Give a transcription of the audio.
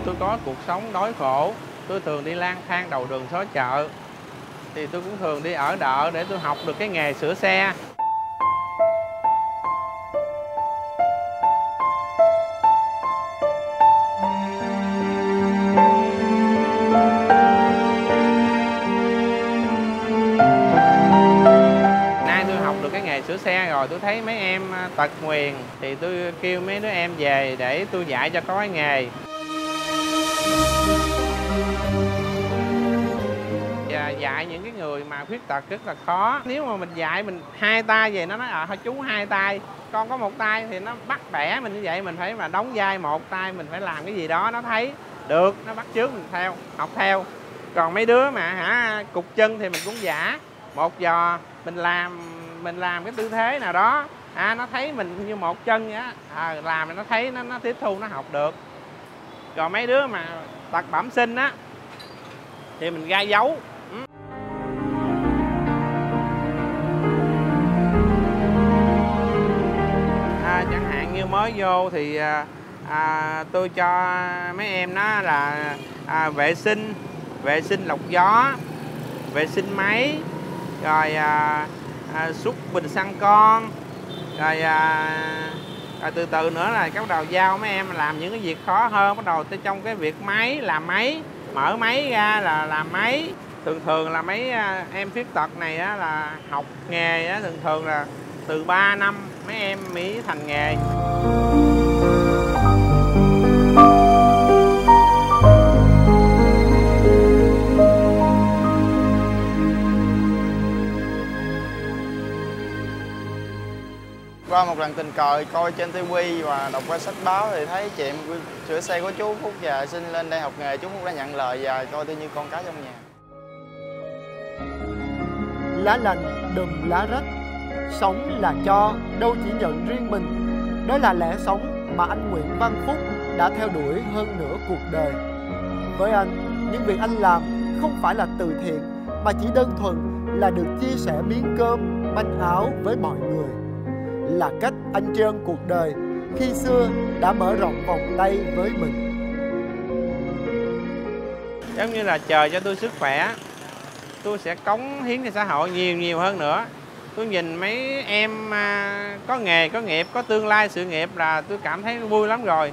tôi có cuộc sống đói khổ, tôi thường đi lang thang đầu đường xó chợ, thì tôi cũng thường đi ở đợ để tôi học được cái nghề sửa xe. Nay tôi học được cái nghề sửa xe rồi, tôi thấy mấy em à, tật nguyền, thì tôi kêu mấy đứa em về để tôi dạy cho có cái nghề. Dạ, dạy những cái người mà khuyết tật rất là khó. Nếu mà mình dạy mình hai tay về nó nói à chú hai tay con có một tay. Thì nó bắt bẻ mình như vậy mình phải mà đóng vai một tay mình phải làm cái gì đó nó thấy được nó bắt chước mình theo học theo. Còn mấy đứa mà hả cục chân thì mình cũng giả. Một giò mình làm mình làm cái tư thế nào đó à, nó thấy mình như một chân á. À, làm thì nó thấy nó nó tiếp thu nó học được còn mấy đứa mà tật bẩm sinh á thì mình ra dấu. Ừ. À, chẳng hạn như mới vô thì à, à, tôi cho mấy em nó là à, vệ sinh vệ sinh lọc gió vệ sinh máy rồi à, à, xúc bình xăng con rồi, à, rồi từ từ nữa là bắt đầu giao mấy em làm những cái việc khó hơn bắt đầu tới trong cái việc máy làm máy mở máy ra là làm máy. Thường thường là mấy à, em khuyết tật này á, là học nghề á, thường thường là từ 3 năm mấy em mỹ thành nghề. Qua một lần tình cờ coi trên TV và đọc qua sách báo thì thấy chuyện sửa xe của chú Phúc và xin lên đây học nghề. Chú Phúc đã nhận lời và coi tôi như con cá trong nhà. lá lành đùm lá rách, sống là cho, đâu chỉ nhận riêng mình. Đó là lẽ sống mà anh Nguyễn Văn Phúc đã theo đuổi hơn nửa cuộc đời. Với anh, những việc anh làm không phải là từ thiện, mà chỉ đơn thuần là được chia sẻ miếng cơm, manh áo với mọi người là cách anh trơn cuộc đời khi xưa đã mở rộng vòng tay với mình. Giống như là chờ cho tôi sức khỏe, tôi sẽ cống hiến cho xã hội nhiều nhiều hơn nữa. Tôi nhìn mấy em à, có nghề, có nghiệp, có tương lai sự nghiệp là tôi cảm thấy vui lắm rồi.